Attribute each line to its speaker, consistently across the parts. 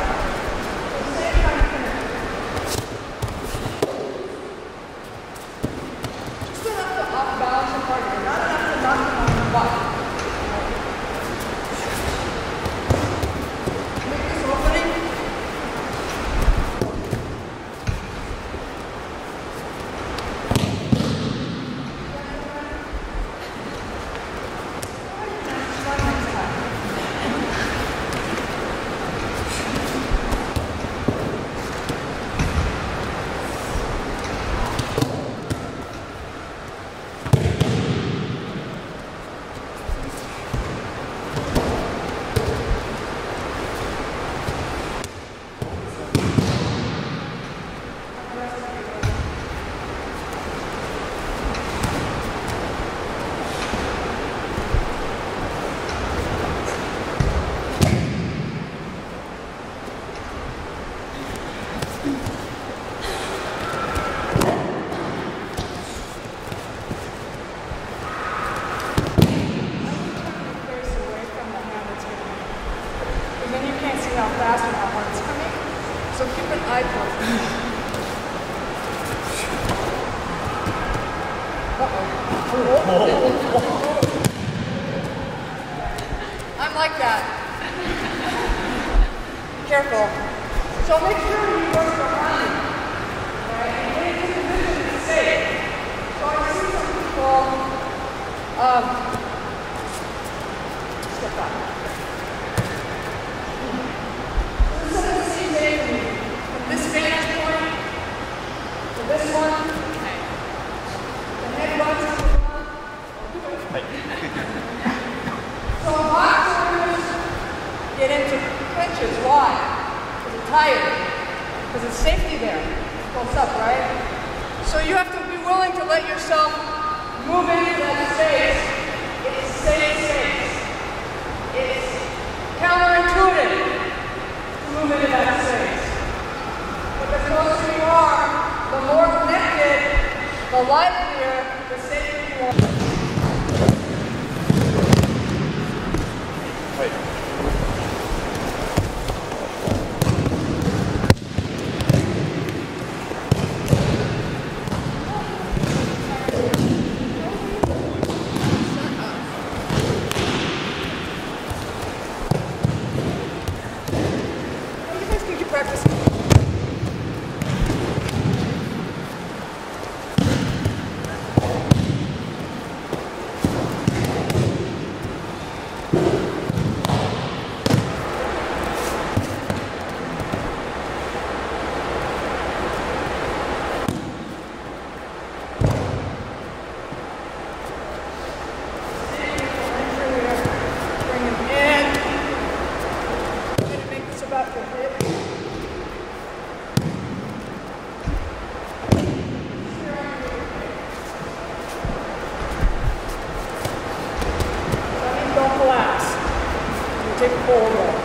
Speaker 1: All right. So same kind of connection. Just enough to off balance your partner, not enough to knock them on the butt. Make this opening. Try next time. face away from the hand that's hitting you. And then you can't see how fast or coming. So keep an eye closed. Uh-oh. I'm like that. Careful. So make sure you work behind. Right? And get into position to safe. So I see some people um, clinches. Why? Because they're tired. Because it's safety there. Close up, right? So you have to be willing to let yourself move into that space. It's safe space. It's counterintuitive to move into that space. But the closer you are, the more connected, the livelier, 击破了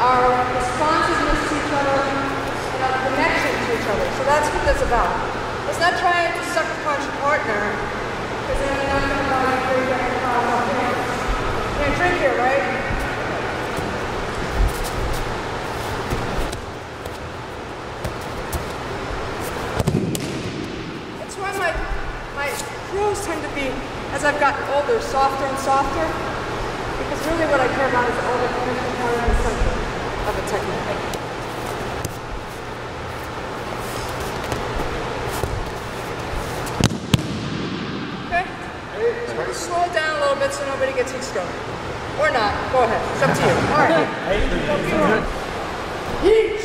Speaker 1: Our responsiveness to each other and our connection to each other. So that's what that's about. It's not trying to sucker punch a partner because then you're not going to. Can't drink here, right? That's why my my throws tend to be, as I've gotten older, softer and softer. Because really what I care about is all the connection power and the center of a technique. Okay? So slow it down a little bit so nobody gets heat stroke. Or not. Go ahead. It's up to you. All right. Yeet.